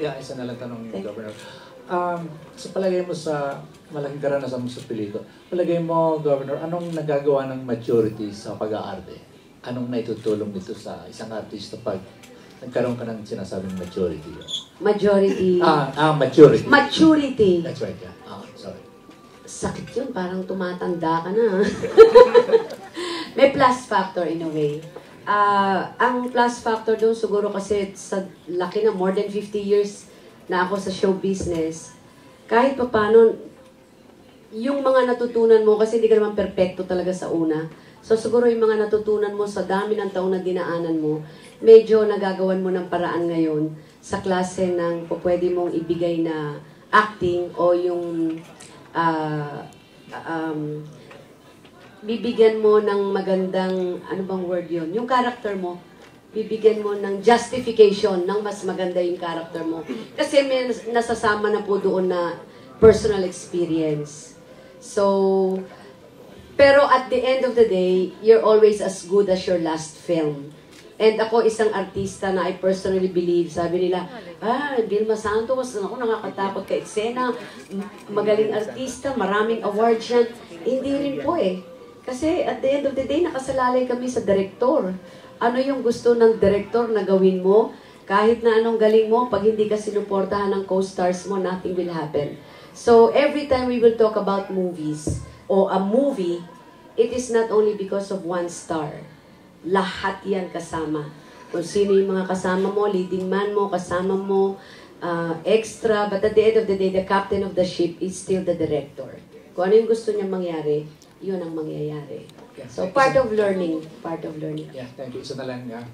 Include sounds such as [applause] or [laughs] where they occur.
Yeah, isa na lang tanong you. Governor. Um, sa palagay mo sa malaking karanasan mo sa pelikula, palagay mo, Governor, anong nagagawa ng maturity sa pag-aarte? Anong naitutulong nito sa isang artista pag nagkaroon ka ng sinasabing maturity? Majority. Ah, ah maturity. Maturity. That's right, yeah. Ah, sorry. Sakit yun, parang tumatanda ka na. [laughs] May plus factor in a way. Ah, ang plus factor doon siguro kasi sa laki na more than 50 years na ako sa show business, kahit pa paano, yung mga natutunan mo, kasi hindi ka naman perfecto talaga sa una. So siguro yung mga natutunan mo sa dami ng taon na dinaanan mo, medyo nagagawan mo ng paraan ngayon sa klase ng pwede mong ibigay na acting o yung ah, um, bibigyan mo ng magandang, ano bang word yon Yung character mo, bibigyan mo ng justification ng mas maganda yung character mo. Kasi may nas- nasasama na po doon na personal experience. So, pero at the end of the day, you're always as good as your last film. And ako isang artista na I personally believe, sabi nila, ah, Vilma Santos, ako nakakatakot ka eksena, magaling artista, maraming awards yan. Hindi rin po eh. Kasi at the end of the day, nakasalalay kami sa direktor. Ano yung gusto ng direktor na gawin mo? Kahit na anong galing mo, pag hindi ka sinuportahan ng co-stars mo, nothing will happen. So, every time we will talk about movies o a movie, it is not only because of one star. Lahat yan kasama. Kung sino yung mga kasama mo, leading man mo, kasama mo, uh, extra, but at the end of the day, the captain of the ship is still the director. Kung ano yung gusto niya mangyari, yun ang mangyayari. Yeah, So, you part of learning, part of learning. Yeah, thank you. Isa na lang, ah,